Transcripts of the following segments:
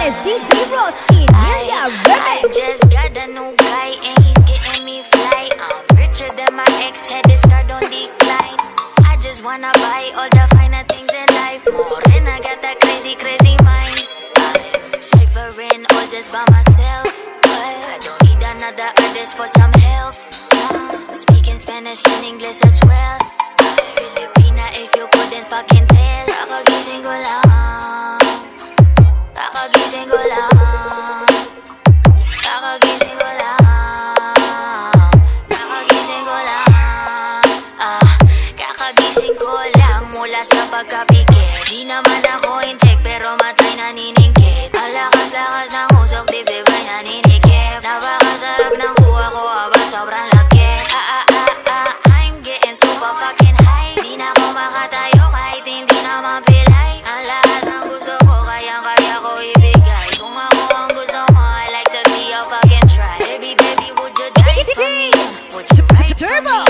DJ Remix. I just got a new guy and he's getting me fly. I'm richer than my ex, had this card on decline. I just wanna buy all the finer things in life. Morena got that crazy, crazy mind. I'm ciphering all just by myself. But I don't need another artist for some help. Speaking Spanish and English as well. Kakagising ko lang mula sa pagkapikit Di naman ako incheck pero matay naniningkit Ang lakas-lakas ng usok dibdib ay naninikip Napakasarap ng kuha ko aba sobrang laki Ah ah ah ah I'm getting super fucking high. Di na ako makatayo kahit hindi na mapilay Ang lahat ng gusto ko kayang-kaya ko ibigay Kung ako ang gusto mo I like to see you fucking try. Baby baby would you die for me? Would you ride for me?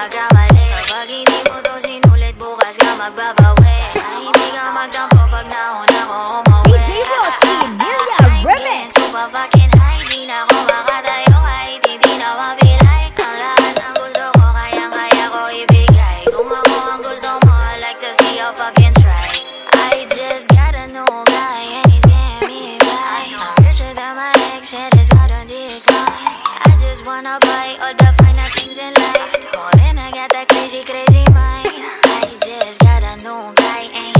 magkamali. Kapag hindi mo to sinulit, bukas ka magbabawi. Sana hindi ka magtampo pag nauna ko umuwi. DJ Rocky, Emilia, I'm Remix. Super fucking high, di na ako makatayo kahit hindi na mapilay. Ang lahat ng gusto ko, kayang-kaya ko ibigay. Kung ako ang gusto mo, I like to see you fucking I.